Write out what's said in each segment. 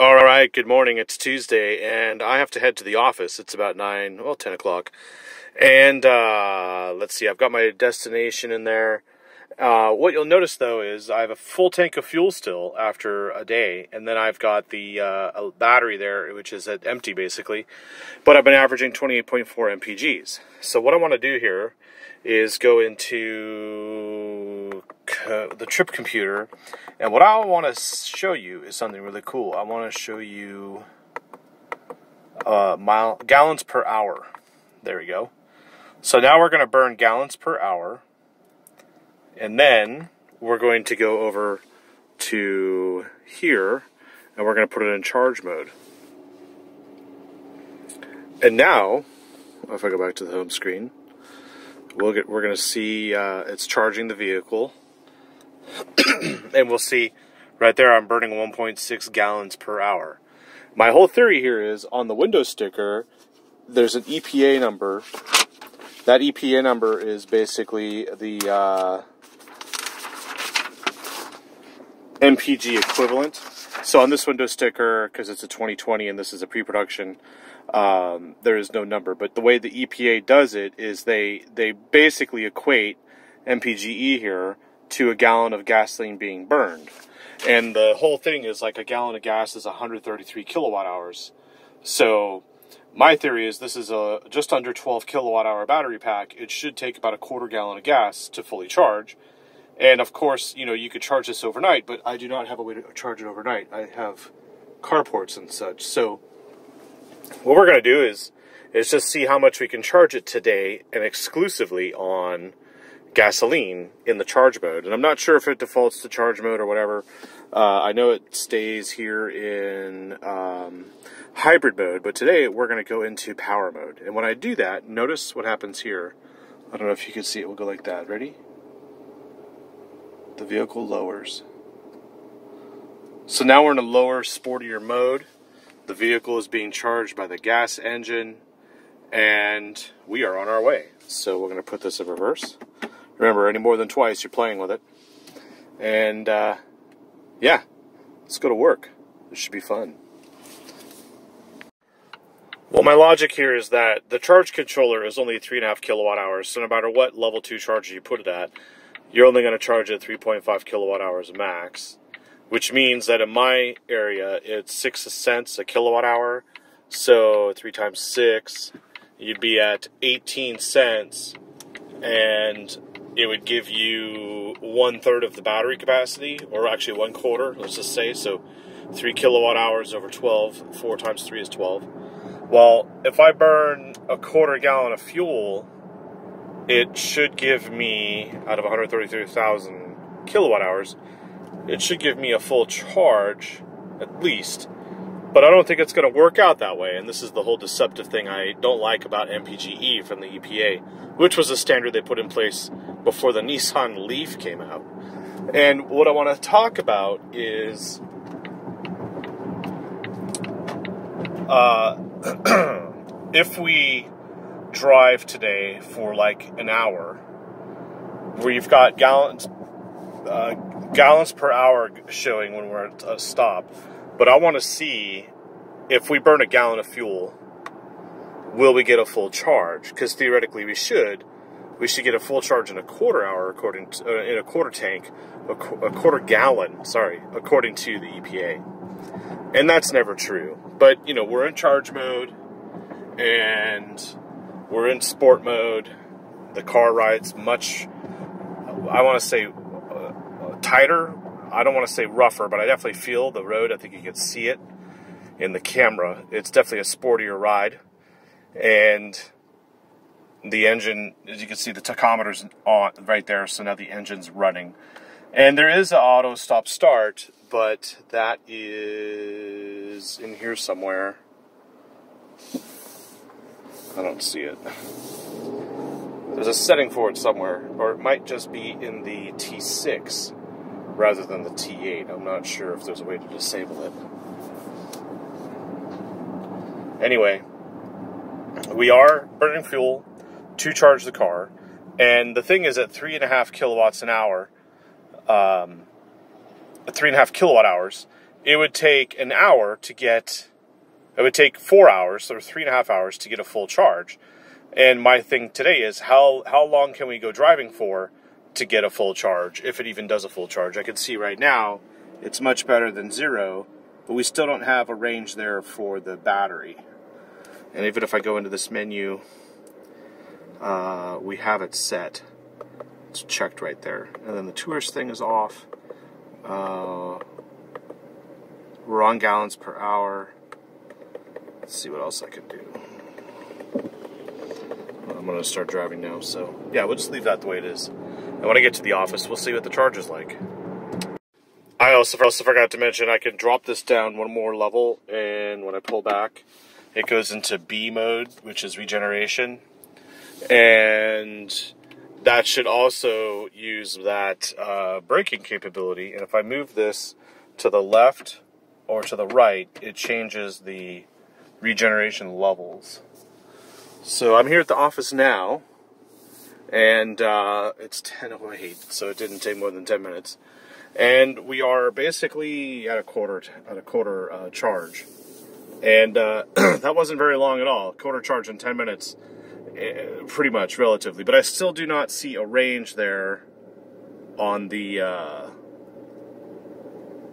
All right, good morning. It's Tuesday, and I have to head to the office. It's about 9, well, 10 o'clock. And uh, let's see, I've got my destination in there. Uh, what you'll notice, though, is I have a full tank of fuel still after a day, and then I've got the uh, battery there, which is at empty, basically. But I've been averaging 28.4 mpgs. So what I want to do here is go into the trip computer and what I want to show you is something really cool. I want to show you uh, mile gallons per hour. There we go. So now we're going to burn gallons per hour. And then we're going to go over to here and we're going to put it in charge mode. And now, if I go back to the home screen, we'll get, we're going to see uh, it's charging the vehicle. and we'll see right there I'm burning 1.6 gallons per hour. My whole theory here is on the window sticker, there's an EPA number. That EPA number is basically the uh, MPG equivalent. So on this window sticker, because it's a 2020 and this is a pre-production, um, there is no number. But the way the EPA does it is they they basically equate MPGE here to a gallon of gasoline being burned. And the whole thing is like a gallon of gas is 133 kilowatt hours. So my theory is this is a just under 12 kilowatt hour battery pack. It should take about a quarter gallon of gas to fully charge. And of course, you know, you could charge this overnight, but I do not have a way to charge it overnight. I have carports and such. So what we're going to do is is just see how much we can charge it today and exclusively on gasoline in the charge mode. And I'm not sure if it defaults to charge mode or whatever. Uh, I know it stays here in um, hybrid mode, but today we're going to go into power mode. And when I do that, notice what happens here. I don't know if you can see it. We'll go like that. Ready? The vehicle lowers. So now we're in a lower, sportier mode. The vehicle is being charged by the gas engine, and we are on our way. So we're going to put this in reverse. Remember, any more than twice, you're playing with it. And, uh, yeah, let's go to work. This should be fun. Well, my logic here is that the charge controller is only 3.5 kilowatt hours, so no matter what level 2 charger you put it at, you're only going to charge it 3.5 kilowatt hours max, which means that in my area, it's 6 cents a kilowatt hour, so 3 times 6, you'd be at 18 cents, and it would give you one third of the battery capacity, or actually one quarter, let's just say. So three kilowatt hours over 12, four times three is 12. Well, if I burn a quarter gallon of fuel, it should give me, out of 133,000 kilowatt hours, it should give me a full charge, at least. But I don't think it's going to work out that way, and this is the whole deceptive thing I don't like about MPGE from the EPA, which was a standard they put in place before the Nissan Leaf came out. And what I want to talk about is uh, if we drive today for like an hour, where you've got gallons uh, gallons per hour showing when we're at a stop, but I want to see if we burn a gallon of fuel, will we get a full charge? Because theoretically we should we should get a full charge in a quarter hour, according to, uh, in a quarter tank, a, qu- a, quarter gallon, sorry, according to the EPA. And that's never true. But, you know, we're in charge mode and we're in sport mode. The car rides much, I want to say, uh, tighter. I don't want to say rougher, but I definitely feel the road. I think you can see it in the camera. It's definitely a sportier ride. And the engine, as you can see, the tachometer's on right there, so now the engine's running. And there is an auto stop start, but that is in here somewhere. I don't see it. There's a setting for it somewhere, or it might just be in the T6 rather than the T8. I'm not sure if there's a way to disable it. Anyway, we are burning fuel to charge the car. And the thing is, at three and a half kilowatts an hour, um, three and a half kilowatt hours, it would take an hour to get, it would take four hours or three and a half hours to get a full charge. And my thing today is how how long can we go driving for to get a full charge if it even does a full charge? I can see right now it's much better than zero, but we still don't have a range there for the battery. And even if I go into this menu, uh, we have it set. It's checked right there. And then the tourist thing is off. Uh, we're on gallons per hour. Let's see what else I can do. I'm going to start driving now, so yeah, we'll just leave that the way it is. And when I get to the office, we'll see what the charge is like. I also, also forgot to mention I can drop this down one more level, and when I pull back, it goes into B mode, which is regeneration. And that should also use that uh, braking capability. And if I move this to the left or to the right, it changes the regeneration levels. So I'm here at the office now, and uh, it's 10:08, so it didn't take more than 10 minutes, and we are basically at a quarter at a quarter uh, charge, and uh, that wasn't very long at all. Quarter charge in 10 minutes, pretty much relatively, but I still do not see a range there on the uh,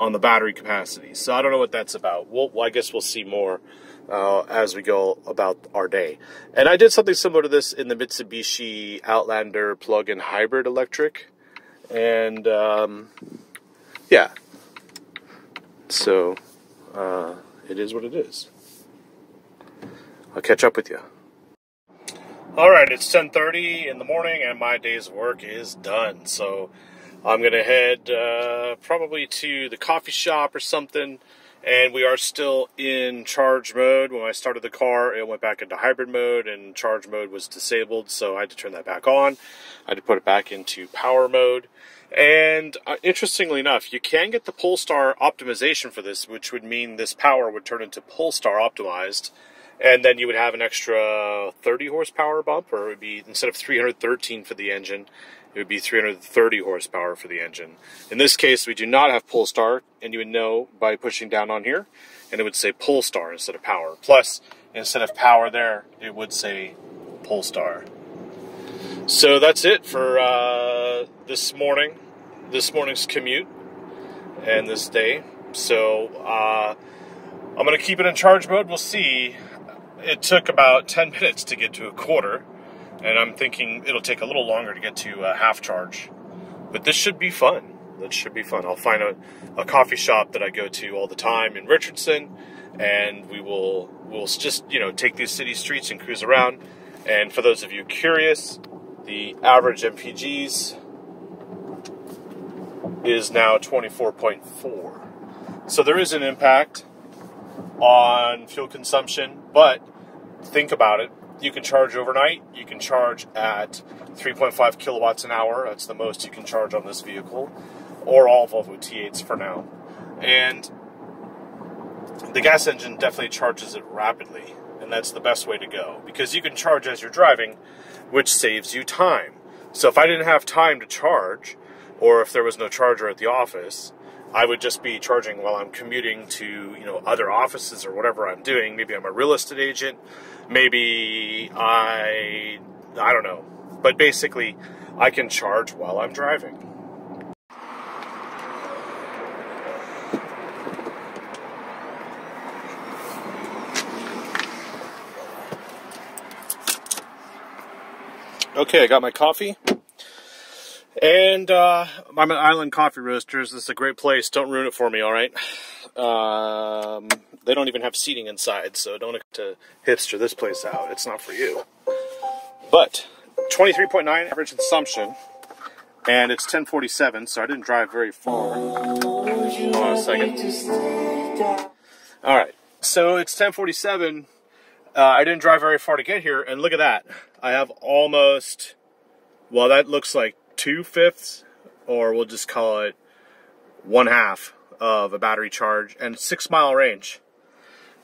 on the battery capacity. So I don't know what that's about. Well, I guess we'll see more uh, as we go about our day. And I did something similar to this in the Mitsubishi Outlander plug-in hybrid electric, and um, yeah, so uh, it is what it is. I'll catch up with you. All right, it's 10:30 in the morning, and my day's work is done. So I'm gonna head uh, probably to the coffee shop or something and we are still in charge mode. When I started the car, it went back into hybrid mode, and charge mode was disabled, so I had to turn that back on. I had to put it back into power mode. And uh, interestingly enough, you can get the Polestar optimization for this, which would mean this power would turn into Polestar optimized, and then you would have an extra 30 horsepower bump, or it would be instead of 313 for the engine, it would be 330 horsepower for the engine. In this case, we do not have Polestar, and you would know by pushing down on here, and it would say Polestar instead of power. Plus, instead of power there, it would say Polestar. So that's it for uh, this morning, this morning's commute, and this day. So uh, I'm going to keep it in charge mode. We'll see. It took about 10 minutes to get to a quarter and I'm thinking it'll take a little longer to get to a half charge. But this should be fun. This should be fun. I'll find a, a coffee shop that I go to all the time in Richardson, and we will we'll just you know take these city streets and cruise around. And for those of you curious, the average MPGs is now 24.4. So there is an impact on fuel consumption, but think about it you can charge overnight. You can charge at 3.5 kilowatts an hour. That's the most you can charge on this vehicle, or all Volvo T8s for now. And the gas engine definitely charges it rapidly, and that's the best way to go because you can charge as you're driving, which saves you time. So if I didn't have time to charge, or if there was no charger at the office, I would just be charging while I'm commuting to, you know, other offices or whatever I'm doing. Maybe I'm a real estate agent. Maybe I, I don't know. But basically, I can charge while I'm driving. Okay, I got my coffee. And uh, I'm at Island Coffee Roasters. This is a great place. Don't ruin it for me, all right? Um, they don't even have seating inside, so don't to hipster this place out. It's not for you. But 23.9 average consumption, and it's 10:47, so I didn't drive very far. Hold on a second. All right, so it's 10:47. Uh, I didn't drive very far to get here, and look at that. I have almost. Well, that looks like two fifths, or we'll just call it one half of a battery charge and six mile range.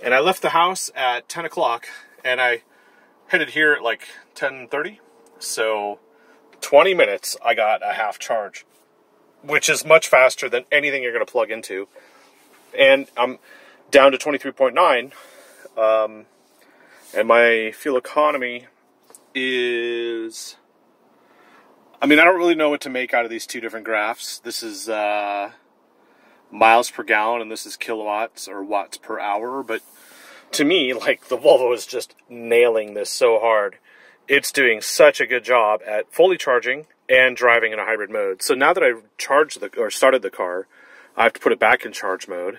And I left the house at 10 o'clock and I headed here at like 10:30. So 20 minutes I got a half charge, which is much faster than anything you're going to plug into. and I'm down to 23.9. Um, and my fuel economy is. I mean, I don't really know what to make out of these two different graphs. This is uh, miles per gallon, and this is kilowatts or watts per hour. But to me, like the Volvo is just nailing this so hard. It's doing such a good job at fully charging and driving in a hybrid mode. So now that I've charged the or started the car, I have to put it back in charge mode.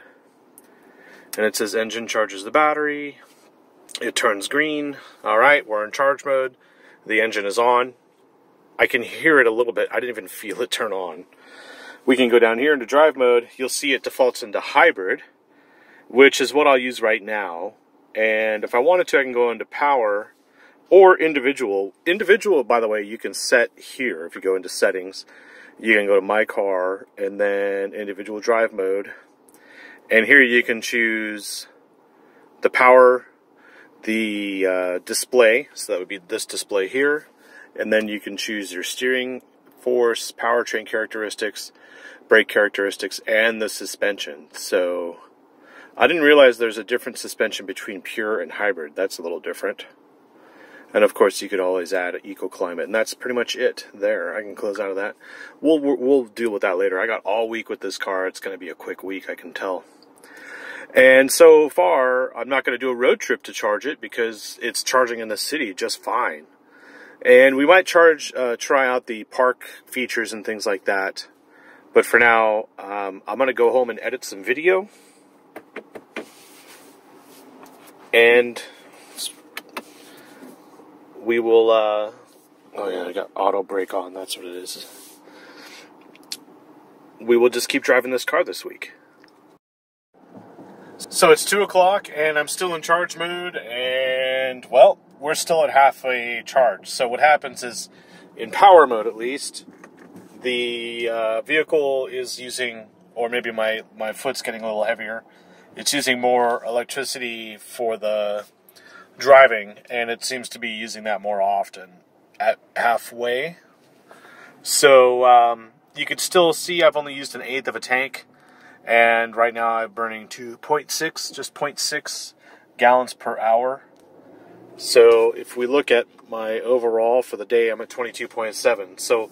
And it says engine charges the battery. It turns green. All right, we're in charge mode. The engine is on. I can hear it a little bit. I didn't even feel it turn on. We can go down here into drive mode. You'll see it defaults into hybrid, which is what I'll use right now. And if I wanted to, I can go into power or individual. Individual, by the way, you can set here. If you go into settings, you can go to my car and then individual drive mode. And here you can choose the power, the uh, display. So that would be this display here. And then you can choose your steering force, powertrain characteristics, brake characteristics, and the suspension. So I didn't realize there's a different suspension between pure and hybrid. That's a little different. And of course, you could always add eco climate, and that's pretty much it there. I can close out of that. We'll, we'll deal with that later. I got all week with this car. It's going to be a quick week, I can tell. And so far, I'm not going to do a road trip to charge it because it's charging in the city just fine. And we might charge, uh, try out the park features and things like that. But for now, um, I'm going to go home and edit some video. And we will, uh, oh yeah, I got auto brake on, that's what it is. We will just keep driving this car this week. So it's 2 o'clock, and I'm still in charge mode, and, well, we're still at halfway charge. So what happens is, in power mode at least, the uh, vehicle is using, or maybe my, my foot's getting a little heavier, it's using more electricity for the driving, and it seems to be using that more often at halfway. So um, you can still see I've only used an eighth of a tank, and right now I'm burning 2.6, just 0.6 gallons per hour. So if we look at my overall for the day, I'm at 22.7. So,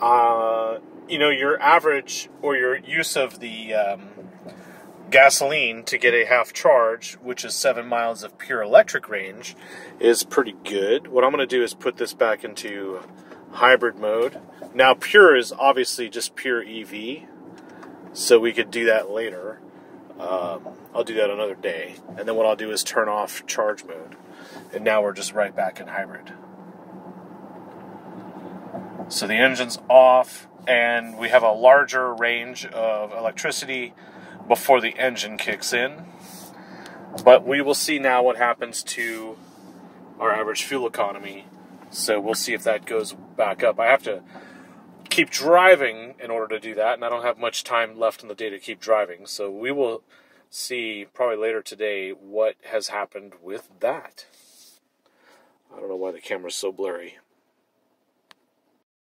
uh, you know, your average or your use of the um, gasoline to get a half charge, which is seven miles of pure electric range, is pretty good. What I'm going to do is put this back into hybrid mode. Now, pure is obviously just pure EV, so we could do that later. Um, I'll do that another day. And then what I'll do is turn off charge mode. And now we're just right back in hybrid. So the engine's off, and we have a larger range of electricity before the engine kicks in. But we will see now what happens to our average fuel economy. So we'll see if that goes back up. I have to keep driving in order to do that, and I don't have much time left in the day to keep driving. So we will see probably later today what has happened with that. I don't know why the camera's so blurry.